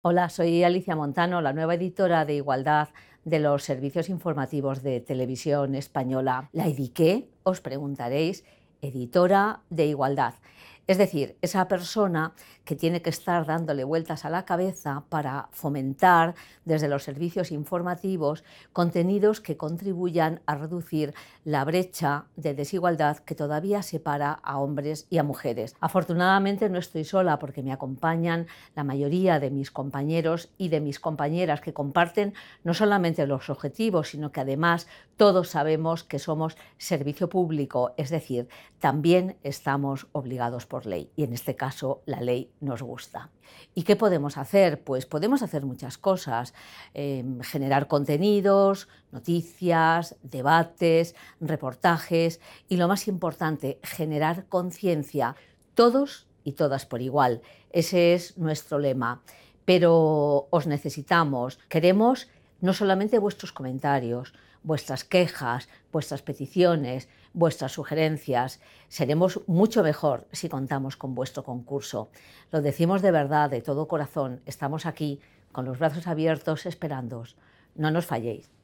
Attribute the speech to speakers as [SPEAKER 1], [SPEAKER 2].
[SPEAKER 1] Hola, soy Alicia Montano, la nueva editora de Igualdad de los servicios informativos de televisión española. ¿La ediqué? Os preguntaréis, editora de Igualdad. Es decir, esa persona que tiene que estar dándole vueltas a la cabeza para fomentar desde los servicios informativos contenidos que contribuyan a reducir la brecha de desigualdad que todavía separa a hombres y a mujeres. Afortunadamente no estoy sola porque me acompañan la mayoría de mis compañeros y de mis compañeras que comparten no solamente los objetivos, sino que además todos sabemos que somos servicio público, es decir, también estamos obligados por ley y en este caso la ley nos gusta. ¿Y qué podemos hacer? Pues podemos hacer muchas cosas, em, generar contenidos, noticias, debates, reportajes y lo más importante, generar conciencia, todos y todas por igual. Ese es nuestro lema. Pero os necesitamos, queremos no solamente vuestros comentarios, vuestras quejas, vuestras peticiones, vuestras sugerencias. Seremos mucho mejor si contamos con vuestro concurso. Lo decimos de verdad, de todo corazón. Estamos aquí con los brazos abiertos esperándoos. No nos falléis.